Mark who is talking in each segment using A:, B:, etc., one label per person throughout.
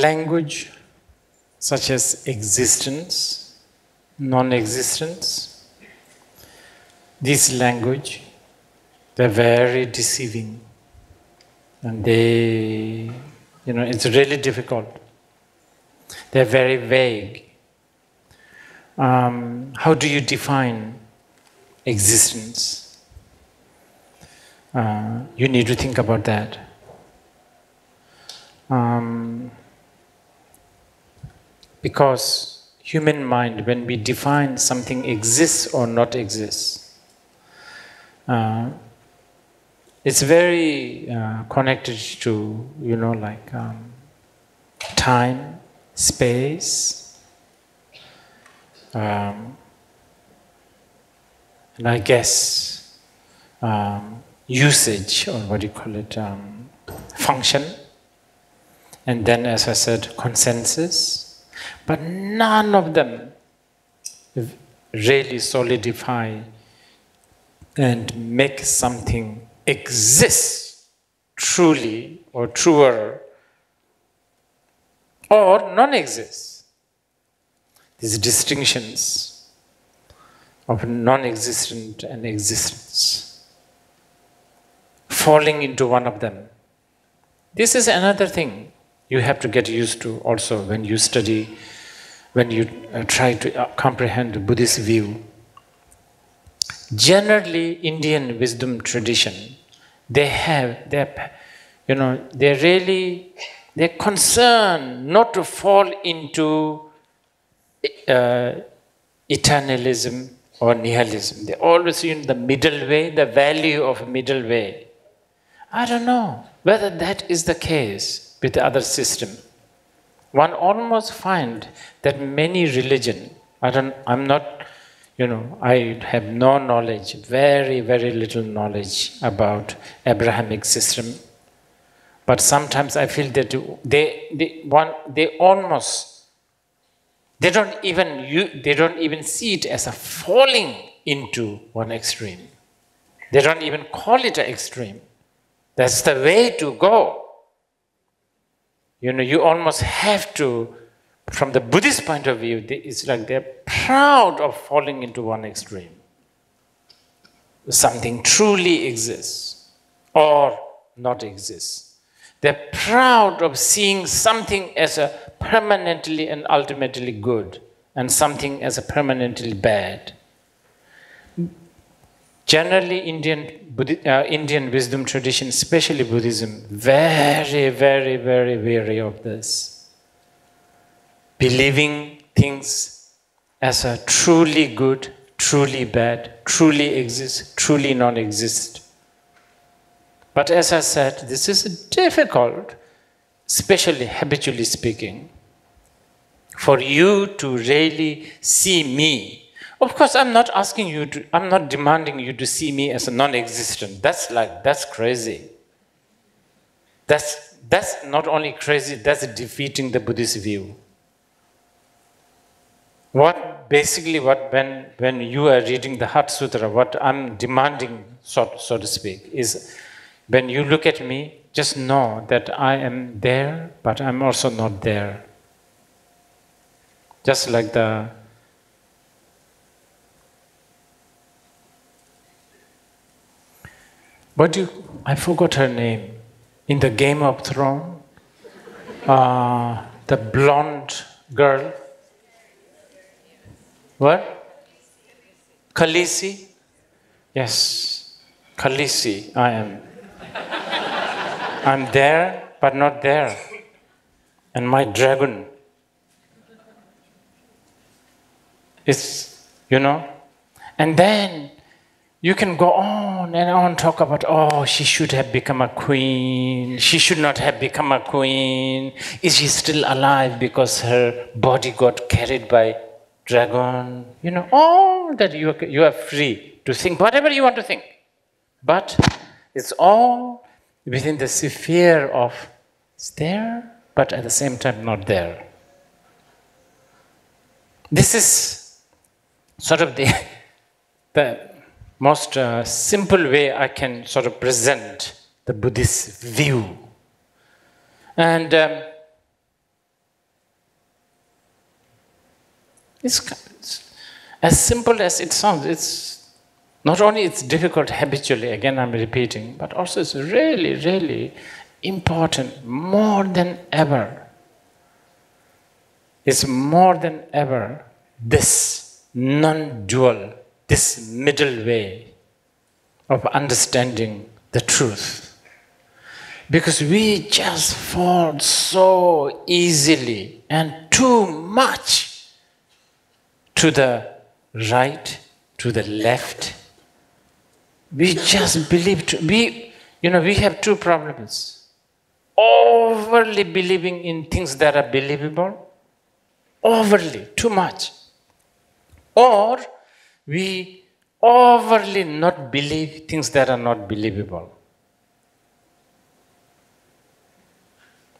A: Language, such as existence, non existence, this language, they're very deceiving. And they, you know, it's really difficult. They're very vague. Um, how do you define existence? Uh, you need to think about that. Um, because human mind, when we define something exists or not exists, uh, it's very uh, connected to, you know, like um, time, space, um, and I guess um, usage, or what do you call it, um, function. And then, as I said, consensus. But none of them really solidify and make something exist truly or truer or non exist. These distinctions of non existent and existence falling into one of them. This is another thing you have to get used to also when you study, when you uh, try to uh, comprehend the Buddhist view. Generally, Indian wisdom tradition, they have, they you know, they really, they're concerned not to fall into uh, eternalism or nihilism. They always in the middle way, the value of middle way. I don't know whether that is the case with the other system. One almost find that many religion, I don't, I'm not, you know, I have no knowledge, very, very little knowledge about Abrahamic system. But sometimes I feel that they, they, one, they almost, they don't even, they don't even see it as a falling into one extreme. They don't even call it an extreme. That's the way to go. You know, you almost have to, from the Buddhist point of view, it's like they're proud of falling into one extreme. Something truly exists or not exists. They're proud of seeing something as a permanently and ultimately good and something as a permanently bad. Generally, Indian, uh, Indian wisdom tradition, especially Buddhism, very, very, very wary of this. Believing things as a truly good, truly bad, truly exist, truly non exist. But as I said, this is difficult, especially habitually speaking, for you to really see me of course, I'm not asking you to, I'm not demanding you to see me as a non existent. That's like, that's crazy. That's, that's not only crazy, that's defeating the Buddhist view. What basically, what when, when you are reading the Heart Sutra, what I'm demanding, so, so to speak, is when you look at me, just know that I am there, but I'm also not there. Just like the What do you, I forgot her name. In the Game of Thrones, uh, the blonde girl. What? Khaleesi? Yes, Khaleesi, I am. I'm there, but not there. And my dragon is, you know. And then you can go on and on talk about oh she should have become a queen. She should not have become a queen. Is she still alive because her body got carried by dragon? You know all that you you are free to think whatever you want to think. But it's all within the sphere of it's there but at the same time not there. This is sort of the the most uh, simple way I can sort of present the Buddhist view. And um, it's, as simple as it sounds, it's not only it's difficult habitually, again I'm repeating, but also it's really, really important more than ever. It's more than ever this non-dual this middle way of understanding the truth. Because we just fall so easily and too much to the right, to the left. We just believe, to, we, you know, we have two problems. Overly believing in things that are believable, overly, too much. Or we overly not believe things that are not believable.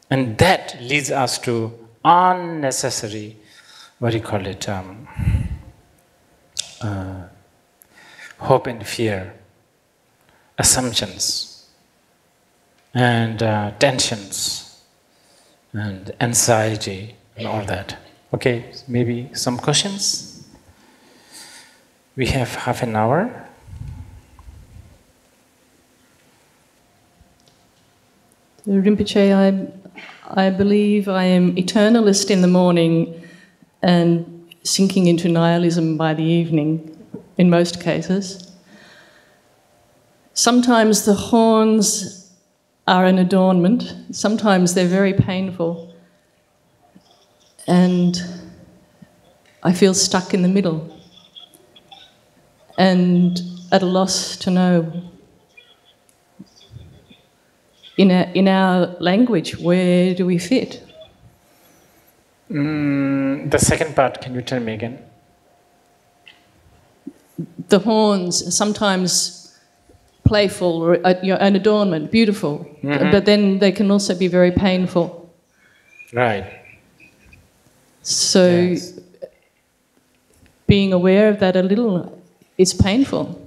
A: And that leads us to unnecessary, what do you call it, um, uh, hope and fear, assumptions, and uh, tensions, and anxiety, and all that. Okay, maybe some questions? We have half an hour.
B: Rinpoche, I, I believe I am eternalist in the morning and sinking into nihilism by the evening, in most cases. Sometimes the horns are an adornment, sometimes they're very painful, and I feel stuck in the middle and at a loss to know in our, in our language where do we fit?
A: Mm, the second part, can you tell me again?
B: The horns sometimes playful or uh, an adornment, beautiful, mm-hmm. but then they can also be very painful.
A: Right.
B: So, yes. being aware of that a little it's painful,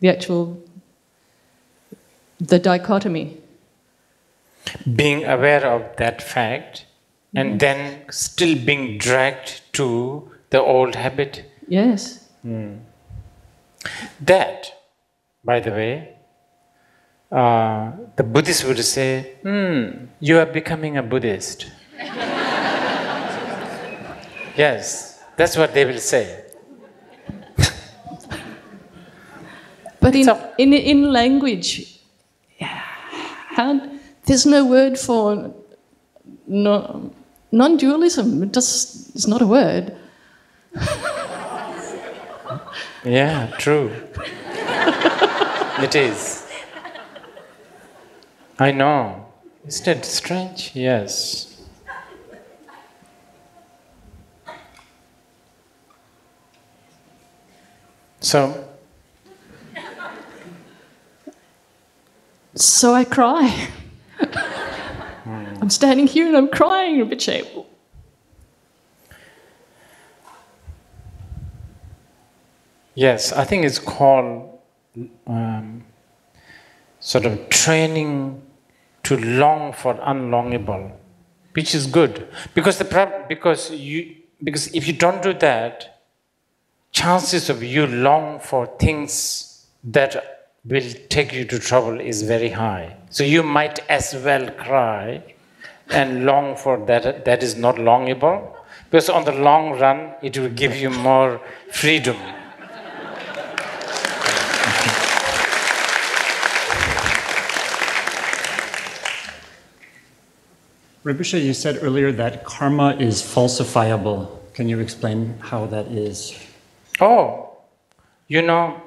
B: the actual, the dichotomy.
A: Being aware of that fact and mm. then still being dragged to the old habit.
B: Yes.
A: Mm. That, by the way, uh, the Buddhists would say, hmm, you are becoming a Buddhist. yes, that's what they will say.
B: But in, in, in language, how, there's no word for no, non dualism. It just, it's not a word.
A: yeah, true. it is. I know. Isn't it strange? Yes. So,
B: So I cry. mm. I'm standing here and I'm crying a bit shameful.
A: Yes, I think it's called um, sort of training to long for unlongable, which is good because the prob- because you because if you don't do that, chances of you long for things that will take you to trouble is very high. So you might as well cry and long for that that is not longable, because on the long run it will give you more freedom.
C: Rinpoche, you said earlier that karma is falsifiable. Can you explain how that is?
A: Oh, you know,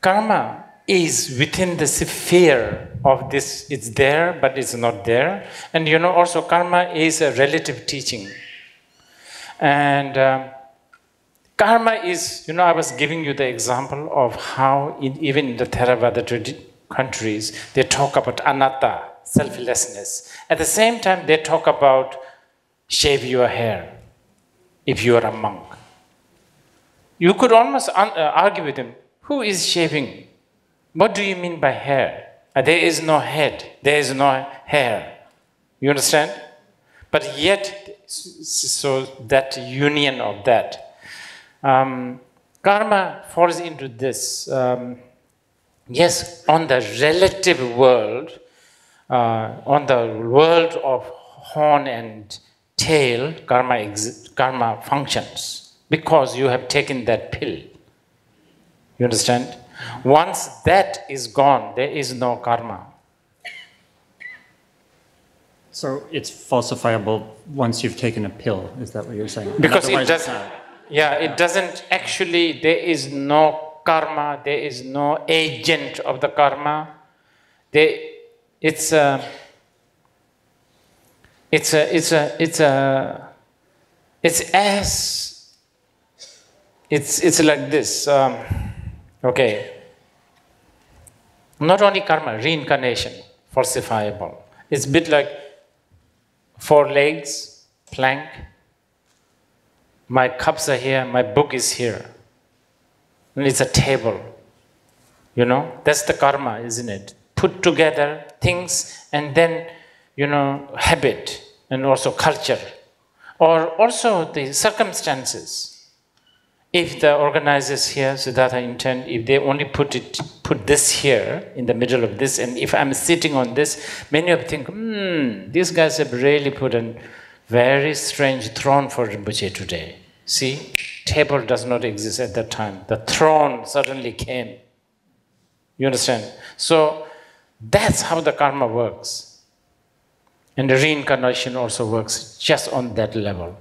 A: karma is within the sphere of this, it's there, but it's not there. And you know, also, karma is a relative teaching. And um, karma is, you know, I was giving you the example of how, in, even in the Theravada countries, they talk about anatta, selflessness. At the same time, they talk about shave your hair if you are a monk. You could almost uh, argue with him who is shaving what do you mean by hair? Uh, there is no head, there is no hair. You understand? But yet, so that union of that. Um, karma falls into this. Um, yes, on the relative world, uh, on the world of horn and tail, karma, karma functions because you have taken that pill. You understand? Once that is gone, there is no karma.
C: So it's falsifiable once you've taken a pill, is that what you're saying?
A: Because it doesn't, yeah, it doesn't actually, there is no karma, there is no agent of the karma. There, it's a, it's a, it's a, it's a, it's as, it's, it's like this. Um, okay. Not only karma, reincarnation, falsifiable. It's a bit like four legs, plank, my cups are here, my book is here. And it's a table. You know, that's the karma, isn't it? Put together things and then, you know, habit and also culture. Or also the circumstances. If the organizers here, Siddhartha's Intent, if they only put it, put this here in the middle of this, and if I'm sitting on this, many of think, hmm, these guys have really put a very strange throne for Rinpoche today. See, table does not exist at that time. The throne suddenly came. You understand? So that's how the karma works. And the reincarnation also works just on that level.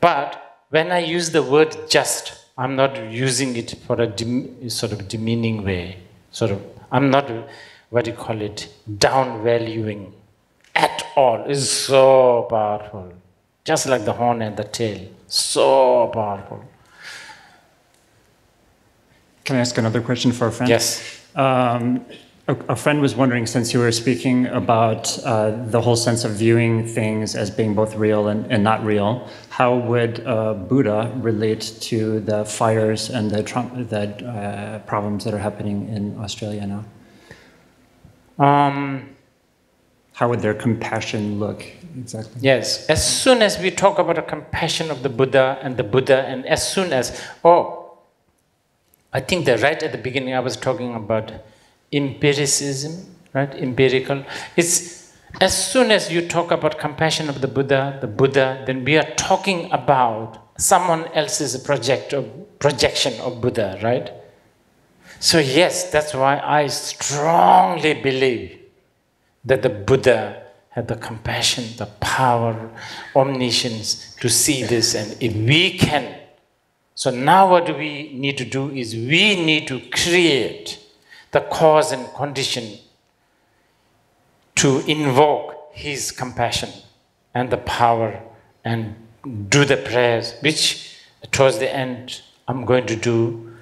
A: But when I use the word just, I'm not using it for a sort of demeaning way. Sort of, I'm not, what do you call it, downvaluing at all. It's so powerful. Just like the horn and the tail. So powerful.
C: Can I ask another question for a friend?
A: Yes.
C: Um, a, a friend was wondering, since you were speaking about uh, the whole sense of viewing things as being both real and, and not real, how would uh, Buddha relate to the fires and the, Trump, the uh, problems that are happening in Australia now?
A: Um,
C: How would their compassion look exactly?
A: Yes, as soon as we talk about the compassion of the Buddha and the Buddha, and as soon as, oh, I think that right at the beginning I was talking about empiricism, right? Empirical. It's as soon as you talk about compassion of the Buddha, the Buddha, then we are talking about someone else's project of projection of Buddha, right? So yes, that's why I strongly believe that the Buddha had the compassion, the power, omniscience to see this. And if we can, so now what we need to do is we need to create the cause and condition to invoke His compassion and the power and do the prayers, which towards the end I'm going to do.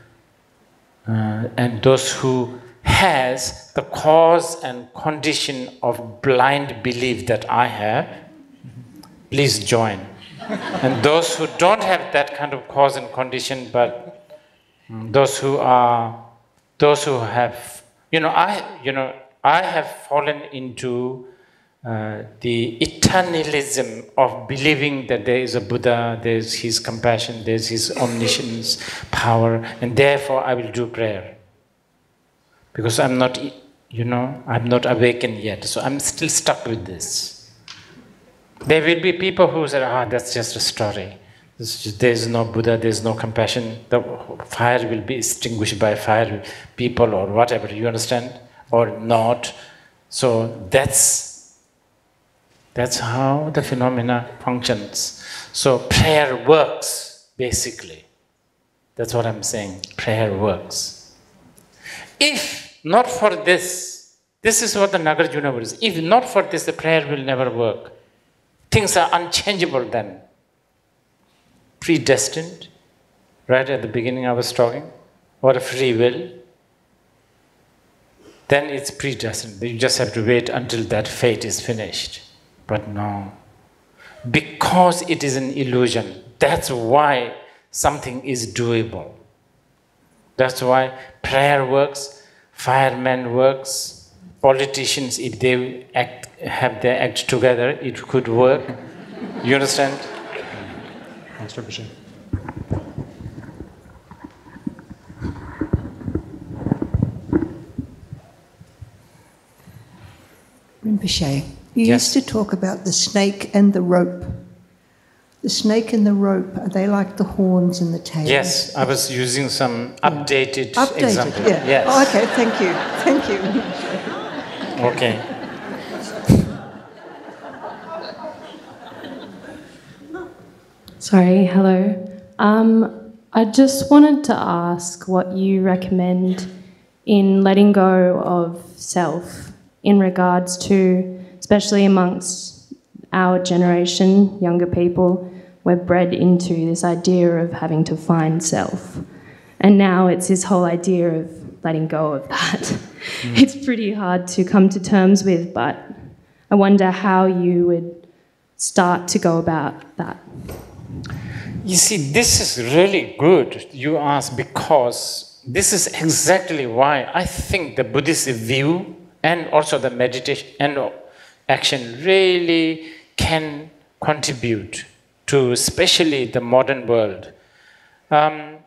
A: Uh, and those who has the cause and condition of blind belief that I have, please join. and those who don't have that kind of cause and condition, but mm, those who are, those who have, you know, I, you know, I have fallen into uh, the eternalism of believing that there is a Buddha, there is his compassion, there is his omniscience, power, and therefore I will do prayer because I'm not, you know, I'm not awakened yet. So I'm still stuck with this. There will be people who say, ah, that's just a story. There is no Buddha, there is no compassion. The fire will be extinguished by fire, people or whatever, you understand? Or not. So that's, that's how the phenomena functions. So prayer works, basically. That's what I'm saying. Prayer works. If not for this, this is what the Nagarjuna was. If not for this, the prayer will never work. Things are unchangeable then. Predestined, right at the beginning I was talking, or a free will. Then it's predestined. You just have to wait until that fate is finished. But no. Because it is an illusion, that's why something is doable. That's why prayer works, firemen works, politicians, if they act, have their act together, it could work. You understand?
C: Pastor Bashir.
D: Rinpoche, you
A: yes.
D: used to talk about the snake and the rope. The snake and the rope, are they like the horns and the tail?
A: Yes, I was using some updated,
D: updated
A: example.
D: Yeah.
A: Yes.
D: Oh, okay, thank you. Thank you.
A: okay.
E: Sorry, hello. Um, I just wanted to ask what you recommend in letting go of self in regards to, especially amongst our generation, younger people, we're bred into this idea of having to find self. And now it's this whole idea of letting go of that. It's pretty hard to come to terms with, but I wonder how you would start to go about that.
A: You see, this is really good you ask because this is exactly why I think the Buddhist view and also the meditation and action really can contribute to especially the modern world. Um,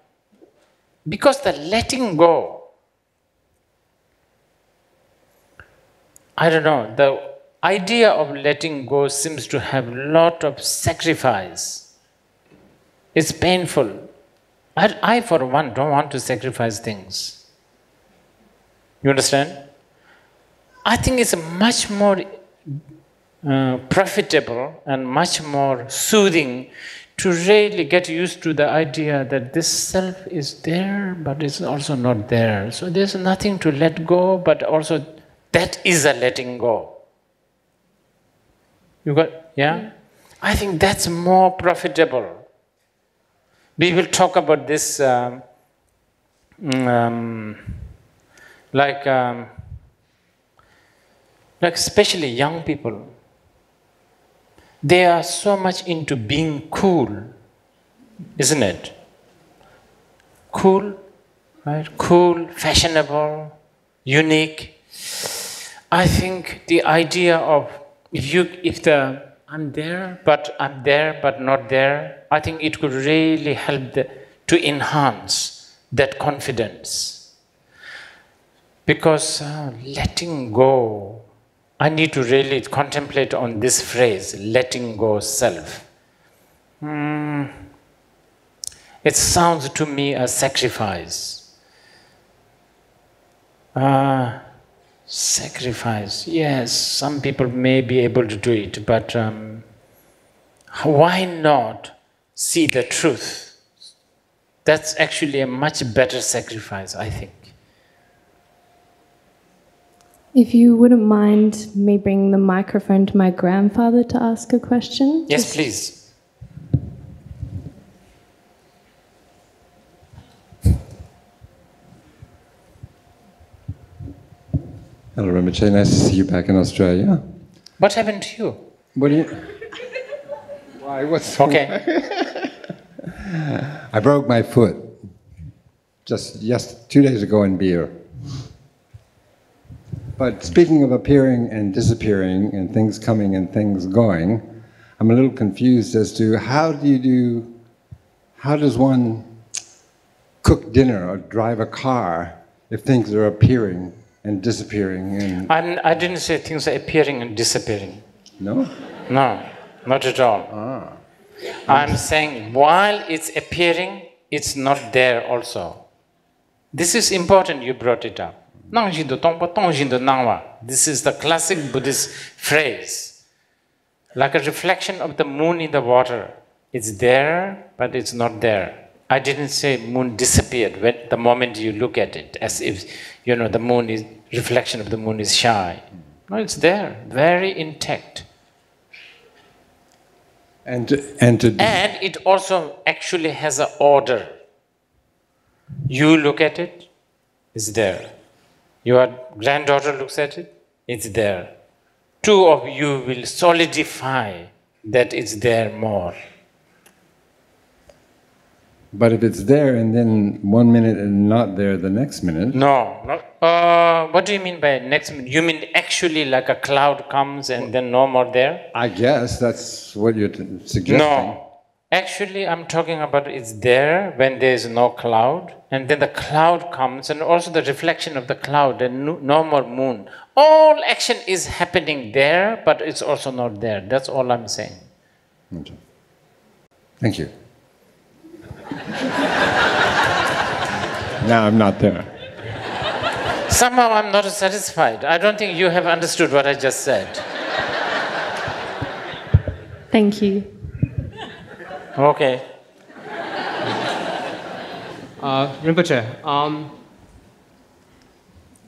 A: because the letting go, I don't know, the idea of letting go seems to have a lot of sacrifice. It's painful. I, I, for one, don't want to sacrifice things. You understand? I think it's much more uh, profitable and much more soothing to really get used to the idea that this self is there, but it's also not there. So there's nothing to let go, but also that is a letting go. You got, yeah? I think that's more profitable. We will talk about this, um, um, like, um, like especially young people. They are so much into being cool, isn't it? Cool, right? Cool, fashionable, unique. I think the idea of if you if the I'm there but I'm there but not there, I think it could really help the, to enhance that confidence. Because uh, letting go, I need to really contemplate on this phrase, letting go self. Hmm. It sounds to me a sacrifice. Ah. Sacrifice, yes, some people may be able to do it, but um, why not see the truth? That's actually a much better sacrifice, I think.
E: If you wouldn't mind me bringing the microphone to my grandfather to ask a question?
A: Yes, please.
F: Hello, Rinpoche. Nice to see you back in Australia.
A: What happened to you?
F: What do you? Why? What's
A: Okay.
F: I broke my foot just yes two days ago in Bir. But speaking of appearing and disappearing and things coming and things going, I'm a little confused as to how do you do, how does one cook dinner or drive a car if things are appearing and disappearing and
A: I, I didn't say things are appearing and disappearing.
F: No?
A: No, not at all.
F: Ah.
A: I'm saying while it's appearing, it's not there also. This is important you brought it up. This is the classic Buddhist phrase. Like a reflection of the moon in the water. It's there, but it's not there. I didn't say moon disappeared when the moment you look at it, as if you know the moon is reflection of the moon is shy. No, it's there, very intact.
F: And and
A: And it also actually has an order. You look at it, it's there. Your granddaughter looks at it, it's there. Two of you will solidify that it's there more.
F: But if it's there and then one minute and not there the next minute,
A: No, no. Uh, what do you mean by next minute? You mean actually like a cloud comes and then no more there?
F: I guess that's what you're suggesting.
A: No. Actually, I'm talking about it's there when there is no cloud, and then the cloud comes, and also the reflection of the cloud, and no, no more moon. All action is happening there, but it's also not there. That's all I'm saying. Okay.
F: Thank you. now I'm not there.
A: Somehow I'm not satisfied. I don't think you have understood what I just said.
E: Thank you.
A: Okay.
G: Uh, Rinpoche, um,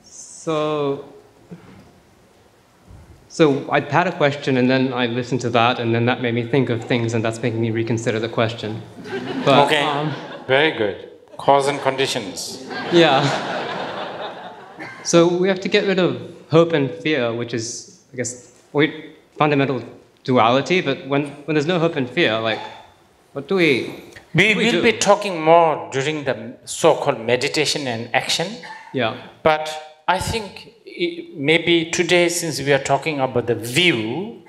G: so, so I had a question and then I listened to that and then that made me think of things and that's making me reconsider the question. But,
A: Okay.
G: um,
A: Very good. Cause and conditions.
G: yeah. So we have to get rid of hope and fear, which is, I guess, we, fundamental duality. But when, when there's no hope and fear, like, what do
A: we?
G: We
A: will
G: do.
A: be talking more during the so called meditation and action.
G: Yeah.
A: But I think maybe today, since we are talking about the view,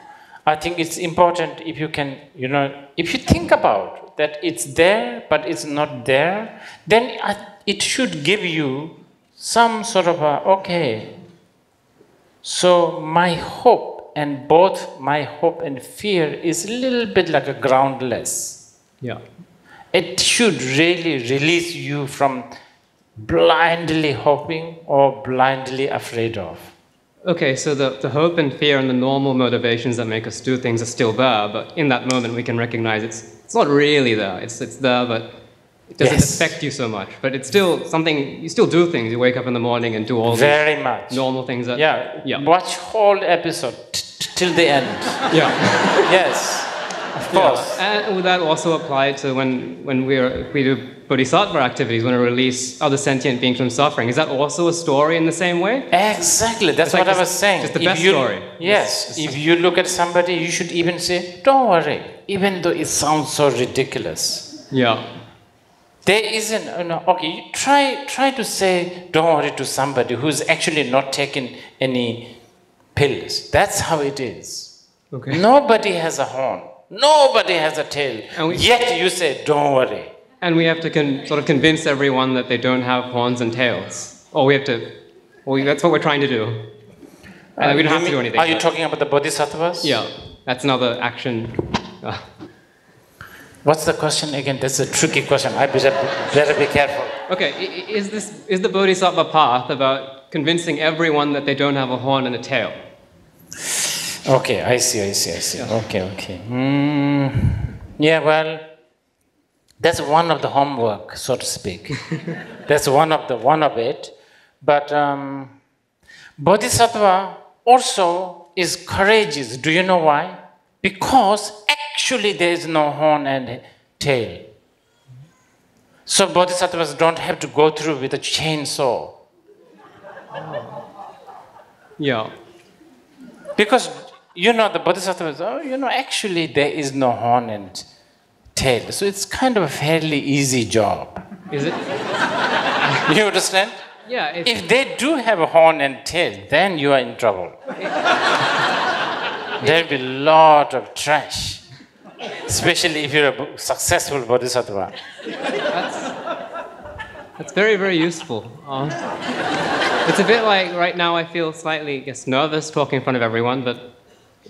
A: I think it's important if you can, you know, if you think about that it's there but it's not there, then it should give you some sort of a, okay, so my hope and both my hope and fear is a little bit like a groundless.
G: Yeah.
A: It should really release you from blindly hoping or blindly afraid of.
G: Okay, so the, the hope and fear and the normal motivations that make us do things are still there, but in that moment we can recognize it's, it's not really there. It's, it's there, but it doesn't
A: Yes.
G: affect you so much. But it's still something, you still do things. You wake up in the morning and do all
A: Very much.
G: normal things that.
A: Yeah.
G: Yeah.
A: Watch whole episode t- t- till the end.
G: Yeah.
A: yes. Of course.
G: Yeah. And would that also apply to when, when we're, we do bodhisattva activities, when we release other sentient beings from suffering? Is that also a story in the same way?
A: Exactly. That's
G: It's like
A: what I
G: just-
A: was saying.
G: just the
A: If
G: best
A: you-
G: story.
A: Yes. If you look at somebody, you should even say, "Don't worry," even though it sounds so ridiculous.
G: Yeah.
A: There isn't, you know, okay, you try, try to say don't worry to somebody who's actually not taking any pills. That's how it is.
G: Okay.
A: Nobody has a horn. Nobody has a tail.
G: And we-
A: Yet you say don't worry.
G: And we have to con- sort of convince everyone that they don't have horns and tails. Or we have to, well, that's what we're trying to do. And we don't have to do anything.
A: Are you talking about the bodhisattvas?
G: Yeah, that's another action. Uh,
A: What's the question again? That's a tricky question. I better, better be careful.
G: okay, is, this, is the bodhisattva path about convincing everyone that they don't have a horn and a tail?
A: Okay, I see, I see, I see. Okay, okay. Mm, yeah, well, that's one of the homework, so to speak. that's one of the one of it. But um, Bodhisattva also is courageous. Do you know why? Because actually there is no horn and tail. So bodhisattvas don't have to go through with a chainsaw.
G: Yeah.
A: Because you know the bodhisattvas, oh, you know, actually there is no horn and tail. So it's kind of a fairly easy job.
G: Is it?
A: You understand?
G: Yeah, it's,
A: If they do have a horn and tail, then you are in trouble. There'll be a lot of trash. Especially if you're a successful bodhisattva.
G: That's very, very useful. Um, it's a bit like right now I feel slightly, I guess, nervous talking in front of everyone, but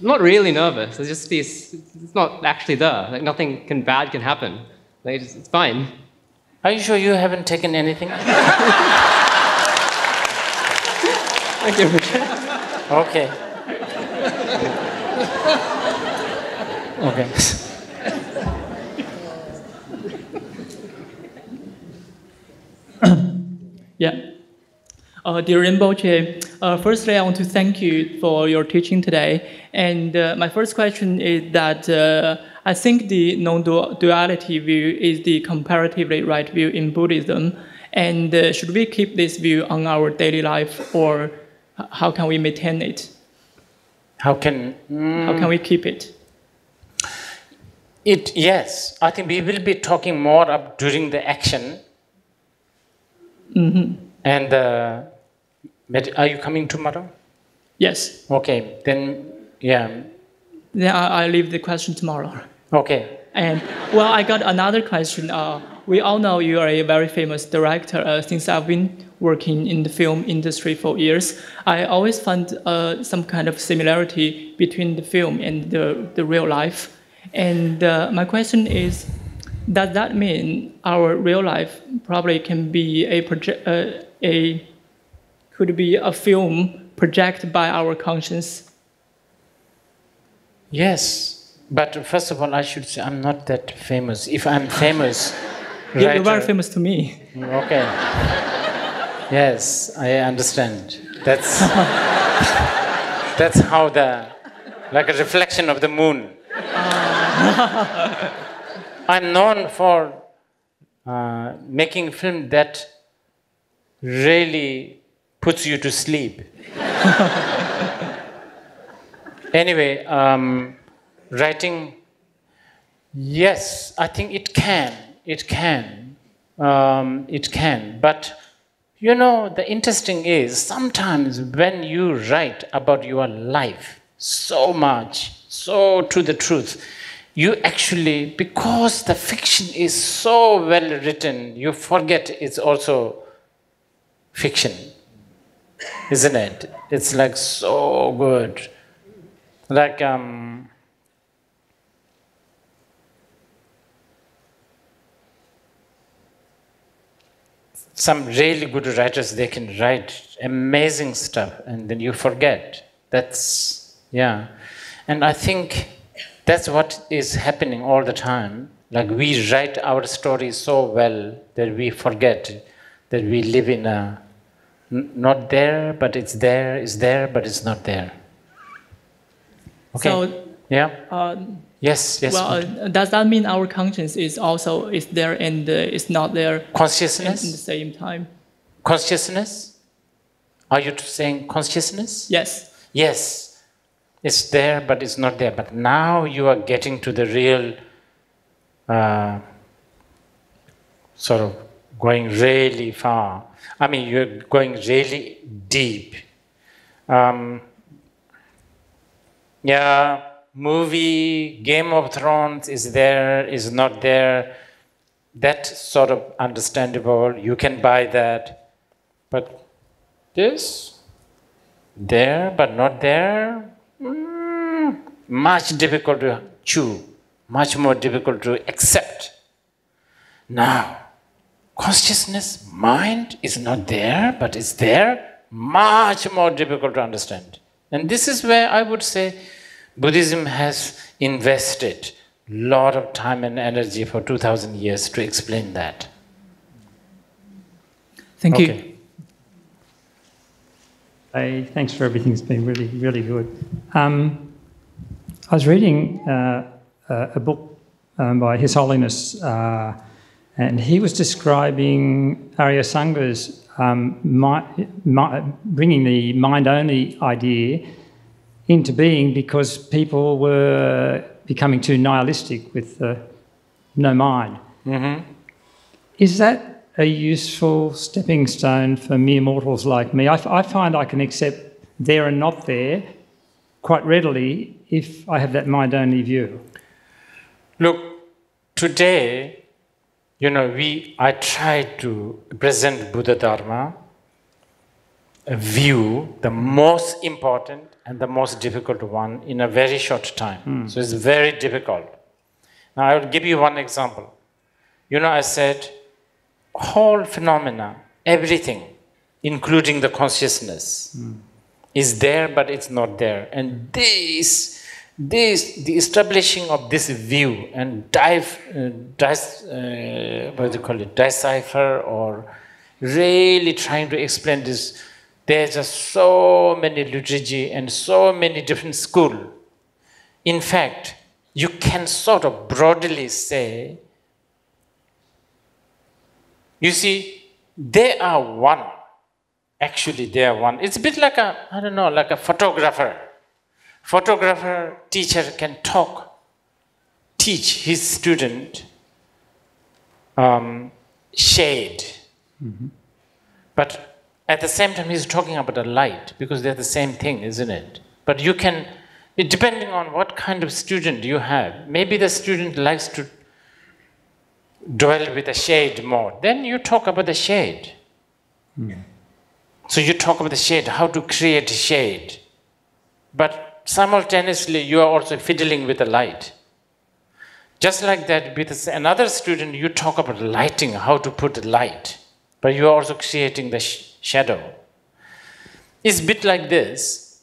G: not really nervous. It's just this, it's not actually there. Like nothing can bad can happen. Like it's, it's fine.
A: Are you sure you haven't taken anything?
G: Thank you.
A: Okay. Okay.
H: Yeah. Uh, dear Rinpoche, uh, firstly, I want to thank you for your teaching today. And uh, my first question is that uh, I think the non-duality view is the comparatively right view in Buddhism. And uh, should we keep this view on our daily life, or how can we maintain it?
A: How can mm,
H: How can we keep it?
A: it? Yes, I think we will be talking more up during the action. And uh, med- are you coming tomorrow?
H: Yes.
A: Okay, then yeah.
H: Then I, I leave the question tomorrow.
A: Okay.
H: And well, I got another question. Uh, we all know you are a very famous director. Uh, since I've been working in the film industry for years, I always found uh, some kind of similarity between the film and the, the real life. And uh, my question is, does that mean our real life probably can be a project, uh, a could be a film projected by our conscience?
A: Yes, but first of all, I should say I'm not that famous. If I'm famous,
H: You're very famous to me.
A: Okay. Yes, I understand. That's that's how the like a reflection of the moon. I'm known for uh, making film that really puts you to sleep. anyway, um, writing, yes, I think it can. It can. Um, it can. But you know, the interesting is sometimes when you write about your life so much, so to the truth, you actually, because the fiction is so well written, you forget it's also fiction. Isn't it? It's like so good. Like, um, some really good writers they can write amazing stuff and then you forget that's yeah and i think that's what is happening all the time like we write our stories so well that we forget that we live in a not there but it's there it's there but it's not there okay
H: So,
A: yeah
H: uh,
A: yes yes
H: well, uh, does that mean our conscience is also is there and uh, is not there
A: Consciousness at
H: the same time?
A: consciousness are you saying consciousness
H: Yes.
A: Yes, it's there, but it's not there. But now you are getting to the real, uh, sort of going really far. I mean, you're going really deep. Um, yeah, movie, Game of Thrones is there, is not there. That sort of understandable. You can buy that. But this, there but not there mm, much difficult to chew much more difficult to accept now consciousness mind is not there but it's there much more difficult to understand and this is where i would say buddhism has invested lot of time and energy for 2000 years to explain that
H: Thank you.
A: Okay.
I: Hey, thanks for everything. It's been really, really good. Um, I was reading uh, a a book um, by His Holiness, uh, and he was describing Arya Asanga's um, mi- mi- bringing the mind-only idea into being because people were becoming too nihilistic with uh, no mind. Is that a useful stepping stone for mere mortals like me? I, f- I find I can accept there and not there quite readily if I have that mind only view.
A: Look, today, you know, we I try to present Buddha Dharma, a view, the most important and the most difficult one in a very short time. Hmm. So it's very difficult. Now I will give you one example. You know, I said whole phenomena, everything, including the consciousness, hmm. is there but it's not there. And this, this, the establishing of this view and dive, uh, uh, what do you call it, decipher or really trying to explain this. There's just so many liturgy and so many different school. In fact, you can sort of broadly say you see, they are one. Actually, they are one. It's a bit like a, I don't know, like a photographer. Photographer, teacher can talk, teach his student um, shade. But at the same time, he's talking about the light because they're the same thing, isn't it? But you can depending on what kind of student you have. Maybe the student likes to dwell with the shade more. Then you talk about the shade. So you talk about the shade, how to create shade. But simultaneously, you are also fiddling with the light. Just like that, with another student, you talk about lighting, how to put light, but you are also creating the sh- shadow. It's a bit like this.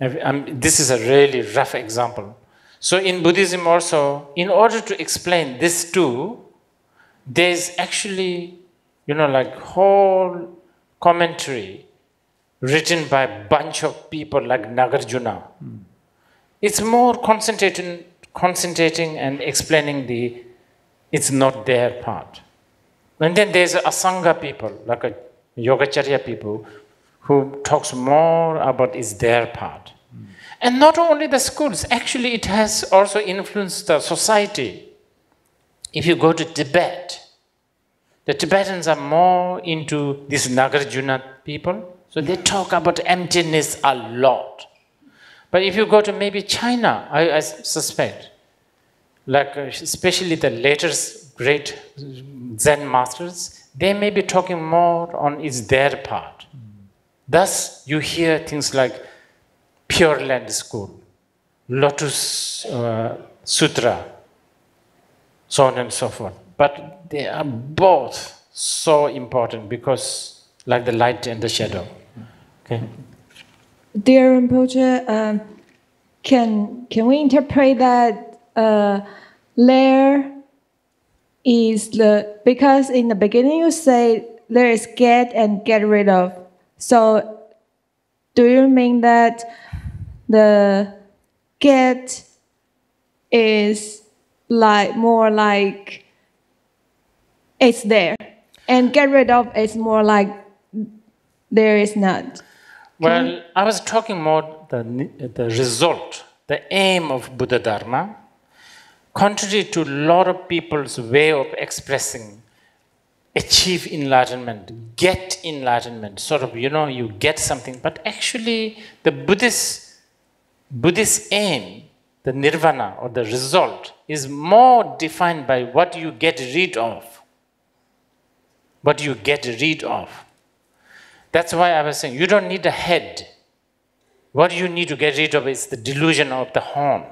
A: I'm- um, this is a really rough example. So, in Buddhism, also, in order to explain this too, there's actually, you know, like whole commentary written by a bunch of people like Nagarjuna. It's more concentrating, concentrating and explaining the it's not their part. And then there's Asanga people, like a Yogachara people, who talks more about is their part. And not only the schools, actually it has also influenced the society. If you go to Tibet, the Tibetans are more into these Nagarjuna people, so they talk about emptiness a lot. But if you go to maybe China, I, I suspect, like uh, especially the latest great Zen masters, they may be talking more on is their part. Thus, you hear things like Pure Land School, Lotus uh, Sutra, so on and so forth. But they are both so important because, like the light and the shadow.
J: Dear Rinpoche, um, can can we interpret that uh, there is the because in the beginning you say there is get and get rid of. So do you mean that the get is like more like it's there, and get rid of is more like there is not.
A: Well, I was talking more the, the result, the aim of Buddha Dharma, contrary to a lot of people's way of expressing achieve enlightenment, get enlightenment, sort of, you know, you get something, but actually the Buddhist, Buddhist aim, the nirvana or the result, is more defined by what you get rid of. What you get rid of. That's why I was saying you don't need a head. What you need to get rid of is the delusion of the horn.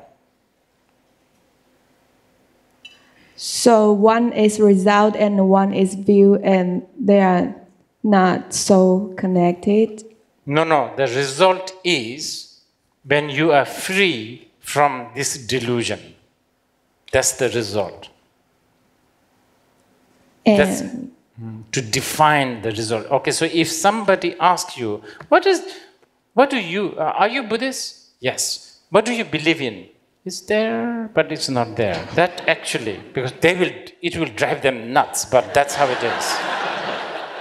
J: So one is result and one is view, and they are not so connected.
A: No, no, the result is when you are free from this delusion. That's the result. That's
J: And
A: to define the result. Okay, so if somebody asks you, what is, what do you, uh, are you Buddhist? Yes. What do you believe in? It's there, but it's not there. That actually, because they will, it will drive them nuts, but that's how it is.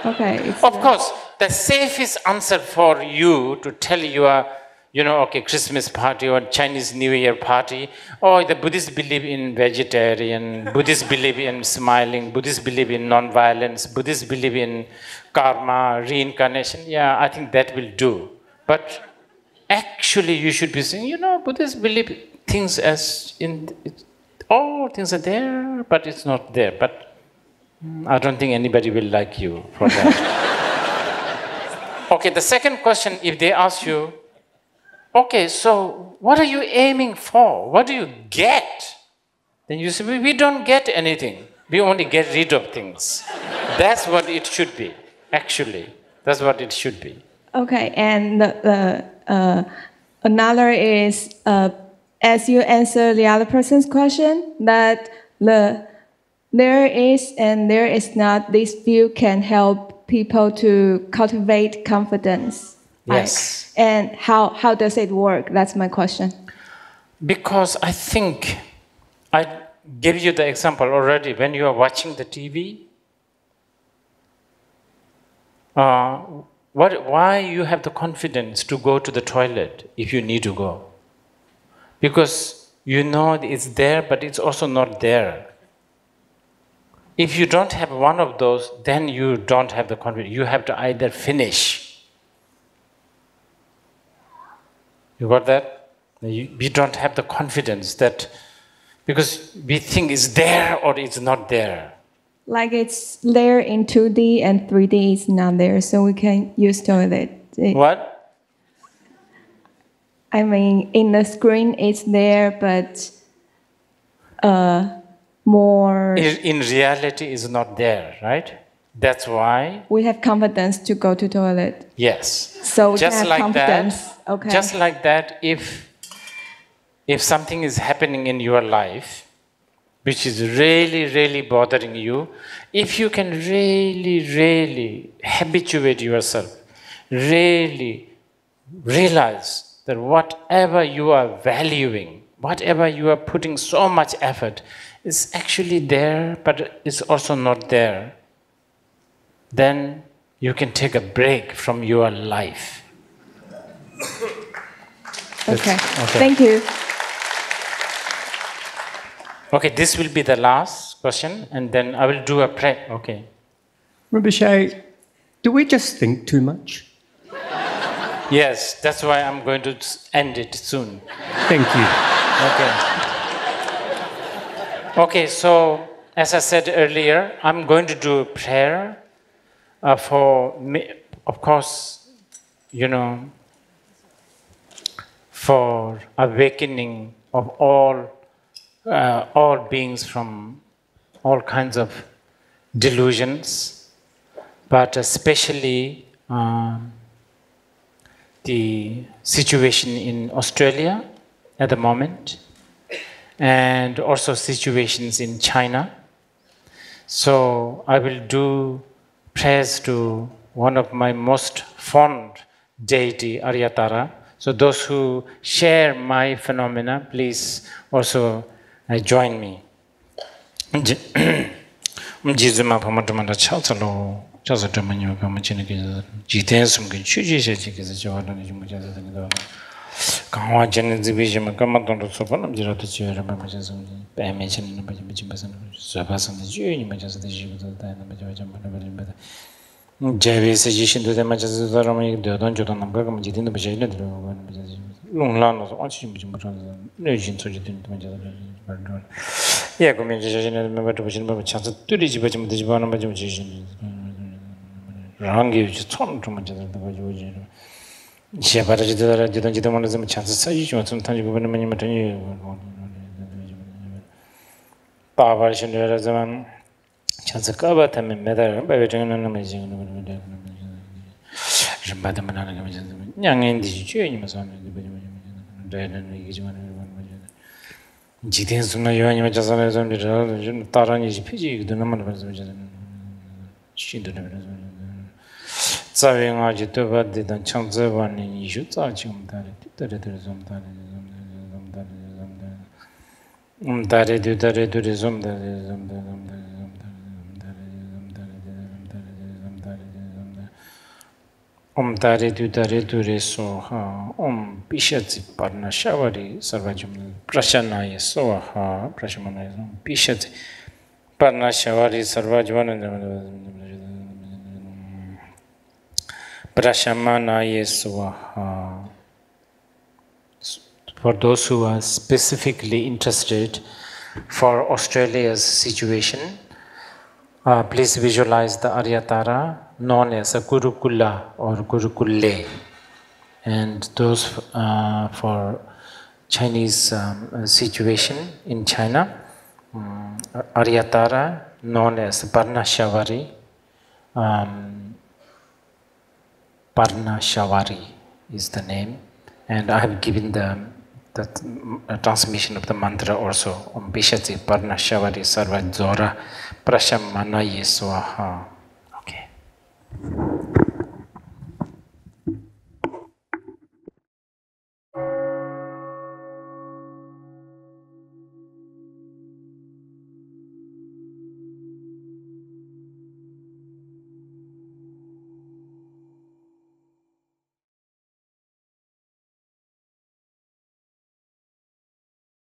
J: okay,
A: Of course, the safest answer for you to tell your, you know, okay, Christmas party or Chinese New Year party, or the Buddhists believe in vegetarian, Buddhists believe in smiling, Buddhists believe in non-violence, Buddhists believe in karma, reincarnation. Yeah, I think that will do. But actually, you should be saying, you know, Buddhists believe things as in, all things are there, but it's not there. But mm, I don't think anybody will like you for that. Okay, the second question, if they ask you, okay, so what are you aiming for? What do you get? Then you say, "We- don't get anything. We only get rid of things. That's what it should be, actually. That's what it should be.
J: okay. And the, the uh, another is uh, as you answer the other person's question that the there is and there is not. This view can help people to cultivate confidence. I-
A: Yes.
J: and how how does it work? That's my question.
A: Because I think I gave you the example already when you are watching the TV. Uh, what, why you have the confidence to go to the toilet if you need to go? Because you know it's there, but it's also not there. If you don't have one of those, then you don't have the confidence. You have to either finish. You got that? You, we don't have the confidence that because we think it's there or it's not there.
J: Like it's there in 2D and 3D is not there, so we can use toilet. It-
A: What?
J: I mean, in the screen it's there, but uh, more.
A: In, in reality, it's not there, right? That's why,
J: we have confidence to go to toilet.
A: yes.
J: So we
A: just like
J: confidence.
A: that.
J: Okay.
A: Just like that, if if something is happening in your life, which is really, really bothering you, if you can really, really habituate yourself, really realize that whatever you are valuing, whatever you are putting so much effort, is actually there, but it's also not there, then you can take a break from your life.
J: okay.
A: okay.
J: Thank you.
A: Okay, this will be the last question, and then I will do a prayer. Okay.
K: Rinpoche, do we just think too much?
A: Yes, that's why I'm going to end it soon.
K: Thank you.
A: Okay. Okay, so as I said earlier, I'm going to do a prayer uh, for me, of course, you know, for awakening of all uh, all beings from all kinds of delusions, but especially um, the situation in Australia at the moment, and also situations in China. So I will do prayers to one of my most fond deity, Aryatara. So those who share my phenomena, please also uh, join me. Jizuma um, pamatamata chalsalo, chalsa tamanyo pamachina jitensum kin chuji shachi kiza, chawadani. 강화 전에 집이지만 까만던 소파는 지라도 지어라 마마자서 배매전에 뭐지 미친 바선 소파선 지유니 마자서 지고도 다나 마자서 뭐는 뭐다 제베스 지신도 대마자서 사람이 되던 저도 남가가 뭐지 되는 거 제일 들어 가는 거지 롱란어서 아치 좀 무슨 무슨 내신 소리 듣는 거 맞아 말도 예 고민 지신에 뭐부터 보시는 거 찬스 뚜리지 버지 못 되지 바는 버지 지신 랑게 좀 처음 좀 맞아 가지고 지는 xie pa ra jita ra jita jita ma ra zima chansa sa yi chunga tsum tangi gupa nima nima tangi pa pa ra shindu ra zima chansa ka pa tami me ta ra baiwa chunga nima nima jinga nima nima nima rinpa tama nana kama chansa nyanga indi chi chuyo nima swami nima nima nima daya nana iki chima nima nima jitin sumna yuwa nima chansa nima zima nima ta ra nima chi pe chi ikidu nima nima zima chansa shindu nima nima tsawe nga je toba de dan chang tsawa ni nishu tsa ching tare tu tare tare zom tare zom tare zom tare zom tare um tare tu tare tu re zom tare zom tare zom tare zom tare zom tare zom tare zom tare zom tare um tare tu tare tu re so ha um pisha tsi parna shawari sarva jum prashana ye so ha prashmana ye so pisha tsi parna shawari sarva jumana jumana Prashamanaye Swaha. For those who are specifically interested for Australia's situation, uh, please visualize the Aryatara known as a Gurukula or Gurukulle. And those uh, for Chinese um, situation in China, um, Aryatara known as Barnashavari, um, Parna Shavari is the name. And I have given the, the uh, transmission of the mantra also. Om Bishati Parna Shavari Sarva Jora Prashamana Yeswaha. Okay.